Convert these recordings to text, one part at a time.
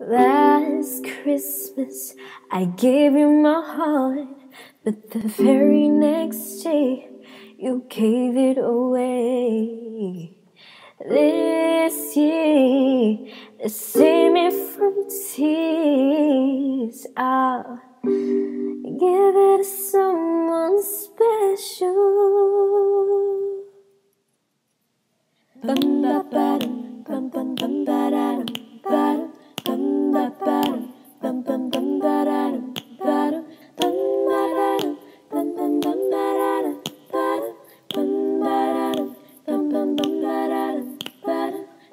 Last Christmas, I gave you my heart, but the very next day, you gave it away. This year, save me from tears, I'll give it to someone special. Bum, ba, ba, dum, bum, bum, bum, ba, da, dum.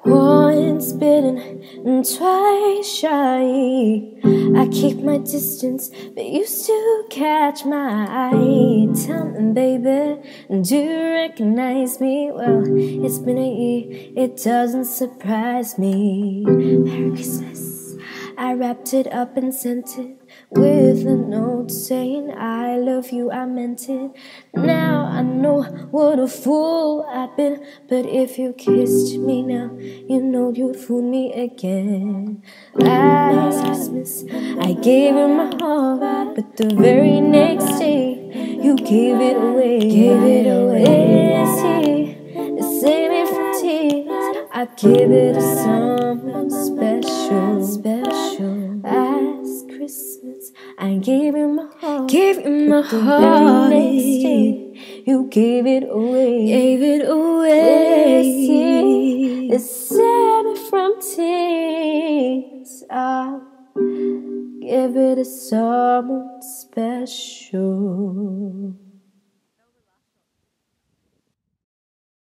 Once bitten and twice shy. I keep my distance, but you still catch my eye. Tell me, baby, do you recognize me? Well, it's been a year, it doesn't surprise me. Merry Christmas. I wrapped it up and sent it with a note saying I love you, I meant it. Now I know what a fool I've been, but if you kissed me now, you know you'd fool me again. Last Christmas, I gave you my heart, but the very next day, you gave it away. Gave it away. See, save me from tears. I give it to someone gave you my heart. Gave him my heart. next day, you gave it away. Gave it away. It set me from tears. I'll give it to someone special.